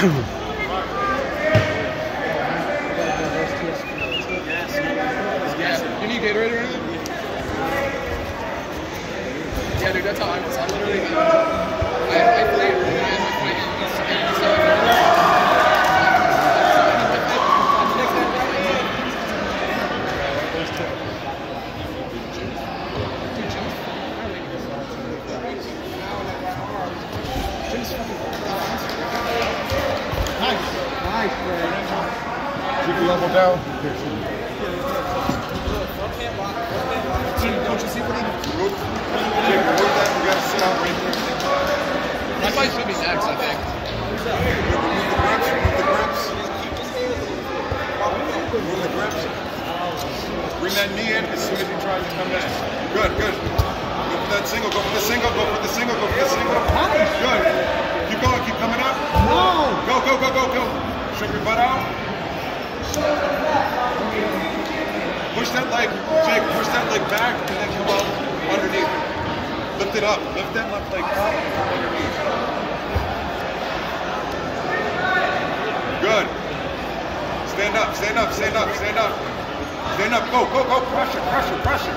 You need Gatorade or anything? Yeah, dude, that's how I was. I literally, I, I played really good with my knees, and so I Keep the level down. Don't you see what he Move. Jake, move that. You gotta sit out right there. That fight should be next, I think. Move the grips. Move the grips. Move the grips. Bring that knee in as soon as he tries to come in. Good, good. Go for that single. Go for the single. Go for the single. Go for the single. Good. Shove your butt out. Push that leg, Jake, push that leg back and then come up underneath. Lift it up. Lift that left leg up underneath. Good. Stand up, stand up, stand up, stand up. Stand up. Go, go, go. Pressure, pressure, pressure.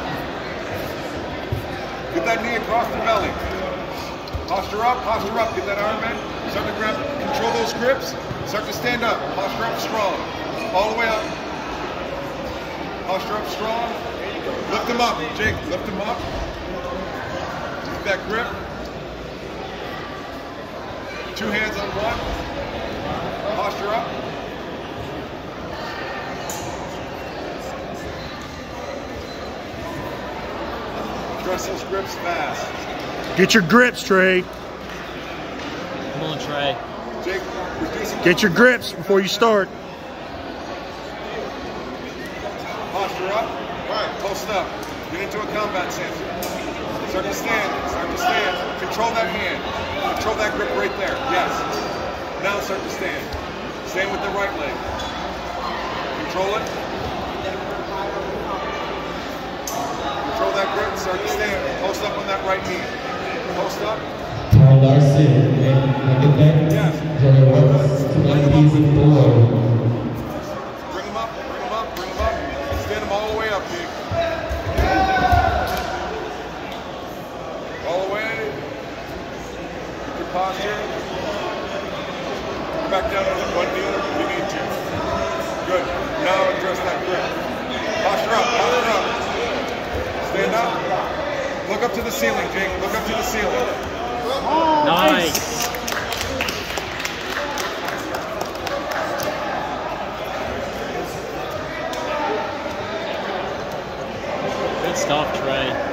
Get that knee across the belly. Posture up, posture up. Get that arm in. Start to those grips. Start to stand up. Posture up strong. All the way up. Posture up strong. Lift them up, Jake. Lift them up. Keep that grip. Two hands on one. Posture up. Dress those grips fast. Get your grips, Tray. Come on, Tray. Get your grips before you start. Posture up. Right. Post up. Get into a combat stance. Start to stand. Start to stand. Control that hand. Control that grip right there. Yes. Now start to stand. Stand with the right leg. Control it. Control that grip. Start to stand. Post up on that right knee. Post up. Larson and 2004. Bring them up. Bring them up. Bring them up. Stand them all the way up, Jake. All the way. Posture. Back down to the one knee need to. Good. Now address that grip. Posture up. Posture up. Stand up. Look up to the ceiling, Jake. Look up to the ceiling. Nice. Good stuff, Tray.